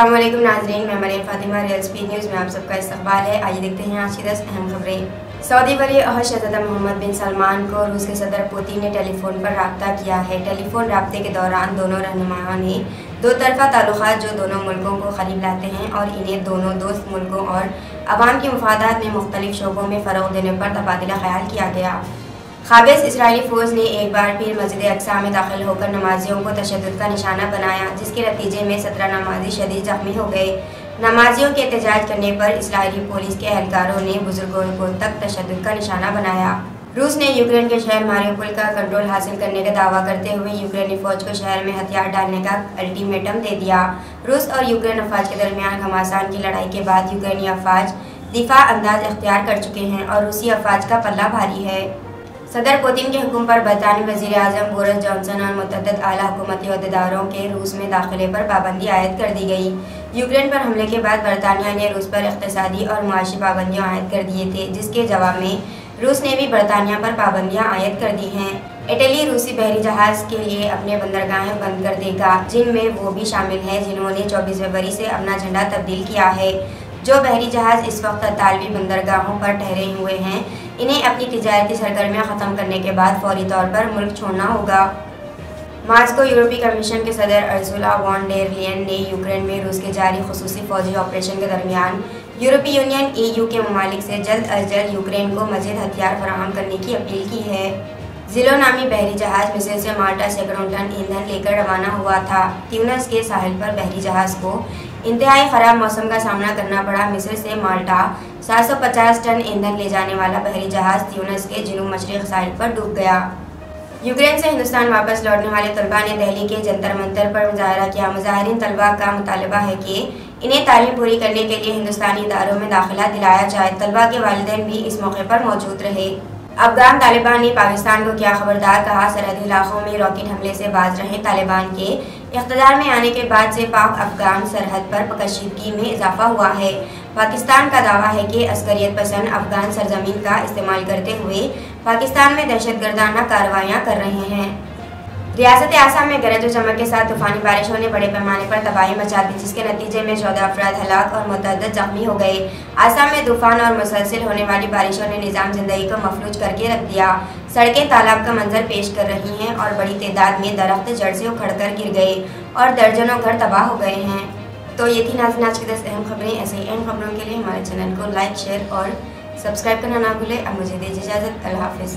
वालेकुम नाजरीन, मैं Mariyam Fatima real speed news में आप सबका इस्तकबाल है। आइए देखते हैं आज की दस अहम खबरें। सऊदी वली अहद शहजादा मोहम्मद बिन सलमान को रूस के सदर पुतिन ने टेलीफोन पर रबता किया है। टेलीफोन रबते के दौरान दोनों रहनुमाओं ने दो तरफा ताल्लुक जो दोनों मुल्कों को करीब लाते हैं और इन्हें दोनों दोस्त मुल्कों और आवाम के मफादात में मुख्तलिफ़ शोबों में फ़रोग देने पर तबादला ख्याल किया गया। खाबिज इसराइली फ़ौज ने एक बार फिर मस्जिद अकसा में दाखिल होकर नमाजियों को तशद का निशाना बनाया, जिसके नतीजे में सत्रह नमाजी शदीद जख्मी हो गए। नमाजियों के एहतजाज करने पर इसराइली पुलिस के एहलकारों ने बुज़ुर्गों को तक तशद का निशाना बनाया। रूस ने यूक्रेन के शहर मारियोपुल का कंट्रोल हासिल करने का दावा करते हुए यूक्रेनी फौज को शहर में हथियार डालने का अल्टीमेटम दे दिया। रूस और यूक्रेन अफवाज के दरमियान घमासान की लड़ाई के बाद यूक्रेनी अफवाज दिफा अंदाज अख्तियार कर चुके हैं और रूसी अफवाज का पल्ला भारी है। सदर पुतिन के हुक्म पर बरतानी वजी अजम बोरस जॉनसन और मुतद आला हुकूमती अहदेदारों के रूस में दाखिले पर पाबंदी आयद कर दी गई। यूक्रेन पर हमले के बाद बरतानिया ने रूस पर इकतसादी और मुआशी पाबंदियाँ आयद कर दिए थे, जिसके जवाब में रूस ने भी बरतानिया पर पाबंदियाँ आयद कर दी हैं। इटली रूसी बहरी जहाज़ के लिए अपने बंदरगाहें बंद कर देगा, जिनमें वो भी शामिल हैं, जिन्होंने चौबीस फरवरी से अपना झंडा तब्दील किया है। जो बहरी जहाज़ इस वक्त तालवी बंदरगाहों पर ठहरे हुए हैं, इन्हें अपनी तजारती सरगर्मियाँ ख़त्म करने के बाद फौरी तौर पर मुल्क छोड़ना होगा। मार्च को यूरोपीय कमीशन के सदर अर्जुला वॉन डेर लियन ने यूक्रेन में रूस के जारी खसूसी फौजी ऑपरेशन के दरमियान यूरोपीय यूनियन ईयू के ममालिक से जल्द अज जल्द यूक्रेन को मजीद हथियार फराहम करने की अपील की है। जिलो नामी बहरी जहाज़ मिसिल से माल्टा सैकड़ों टन ईंधन लेकर रवाना हुआ था। ट्यूनस के साहिल पर बहरी जहाज़ को इंतहाई ख़राब मौसम का सामना करना पड़ा। मिस्र से माल्टा 750 टन ईंधन ले जाने वाला बहरी जहाज़ ट्यूनस के जनूब मशरक साहिल पर डूब गया। यूक्रेन से हिंदुस्तान वापस लौटने वाले तलबा ने दिल्ली के जंतर मंतर पर मुजाहरा किया। मुजाहरीन तलबा का मुतालबा है कि इन्हें तालीम पूरी करने के लिए हिंदुस्तानी इदारों में दाखिला दिलाया जाए। तलबा के वालदेन भी इस मौके पर मौजूद रहे। अफगान तालिबान ने पाकिस्तान को क्या खबरदार, कहा सरहदी इलाकों में रॉकेट हमले से बाज रहे तालिबान के इकतदार में आने के बाद से पाक अफगान सरहद पर कशीदगी में इजाफा हुआ है। पाकिस्तान का दावा है कि अस्करियत पसंद अफगान सरजमीन का इस्तेमाल करते हुए पाकिस्तान में दहशत गर्दाना कार्रवाइयाँ कर रहे हैं। रियासत आसाम में गरज और चमक के साथ तूफानी बारिशों ने बड़े पैमाने पर तबाही मचा दी जिसके नतीजे में चौदह अफराद हलाक और मुतद जख्मी हो गए। आसाम में तूफ़ान और मुसलसिल होने वाली बारिशों ने निज़ाम ज़िंदगी को मफलूज करके रख दिया। सड़कें तालाब का मंजर पेश कर रही हैं और बड़ी तादाद में दरख्त जड़ से उखड़ कर गिर गए और दर्जनों घर तबाह हो गए हैं। तो ये थी नाजिन आज की दस अहम खबरें। ऐसे ही अहम खबरों के लिए हमारे चैनल को लाइक, शेयर और सब्सक्राइब करना ना भूलें। अब मुझे दीजिए इजाज़त। अल्लाह हाफिज़।